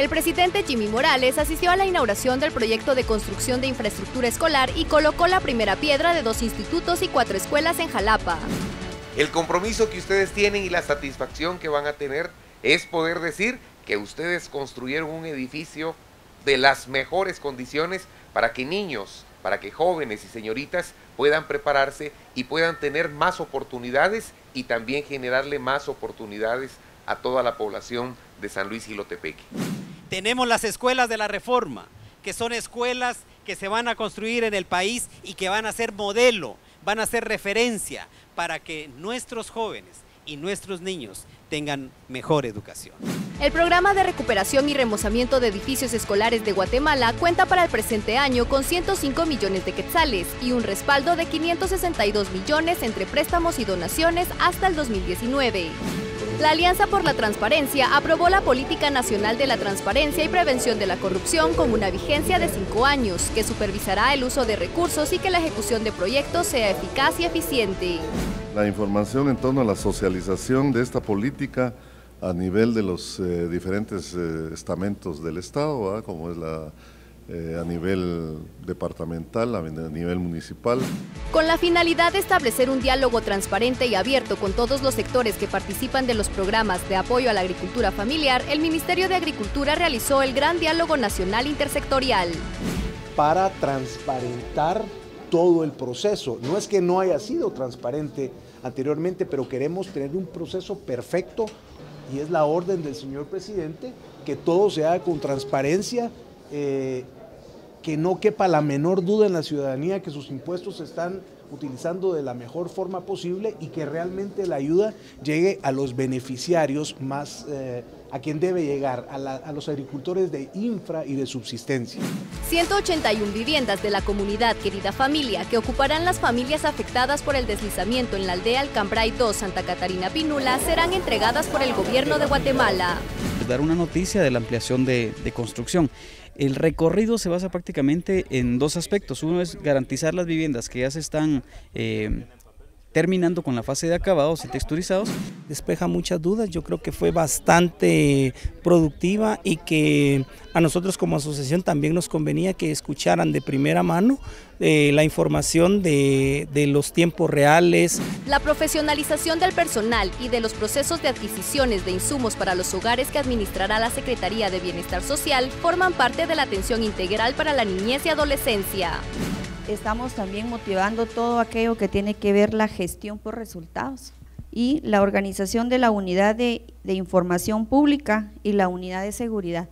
El presidente Jimmy Morales asistió a la inauguración del proyecto de construcción de infraestructura escolar y colocó la primera piedra de dos institutos y cuatro escuelas en Jalapa. El compromiso que ustedes tienen y la satisfacción que van a tener es poder decir que ustedes construyeron un edificio de las mejores condiciones para que niños, para que jóvenes y señoritas puedan prepararse y puedan tener más oportunidades y también generarle más oportunidades a toda la población de San Luis y Lotepeque. Tenemos las escuelas de la reforma, que son escuelas que se van a construir en el país y que van a ser modelo, van a ser referencia para que nuestros jóvenes y nuestros niños tengan mejor educación. El programa de recuperación y remozamiento de edificios escolares de Guatemala cuenta para el presente año con 105 millones de quetzales y un respaldo de 562 millones entre préstamos y donaciones hasta el 2019. La Alianza por la Transparencia aprobó la Política Nacional de la Transparencia y Prevención de la Corrupción con una vigencia de cinco años, que supervisará el uso de recursos y que la ejecución de proyectos sea eficaz y eficiente. La información en torno a la socialización de esta política a nivel de los eh, diferentes eh, estamentos del Estado, como es la eh, a nivel departamental, a nivel municipal. Con la finalidad de establecer un diálogo transparente y abierto con todos los sectores que participan de los programas de apoyo a la agricultura familiar, el Ministerio de Agricultura realizó el Gran Diálogo Nacional Intersectorial. Para transparentar todo el proceso. No es que no haya sido transparente anteriormente, pero queremos tener un proceso perfecto y es la orden del señor presidente que todo se haga con transparencia. Eh, que no quepa la menor duda en la ciudadanía que sus impuestos se están utilizando de la mejor forma posible y que realmente la ayuda llegue a los beneficiarios más, eh, a quien debe llegar, a, a, los agricultores de infra y de subsistencia. 181 viviendas de la comunidad Querida Familia que ocuparán las familias afectadas por el deslizamiento en la aldea Alcambray 2 Santa Catarina Pinula serán entregadas por el gobierno de Guatemala. Dar una noticia de la ampliación de, de construcción. El recorrido se basa prácticamente en dos aspectos. Uno es garantizar las viviendas que ya se están eh, terminando con la fase de acabados y texturizados. Despeja muchas dudas, yo creo que fue bastante productiva y que a nosotros como asociación también nos convenía que escucharan de primera mano eh, la información de, de los tiempos reales. La profesionalización del personal y de los procesos de adquisiciones de insumos para los hogares que administrará la Secretaría de Bienestar Social forman parte de la atención integral para la niñez y adolescencia estamos también motivando todo aquello que tiene que ver la gestión por resultados y la organización de la unidad de, de información pública y la unidad de seguridad.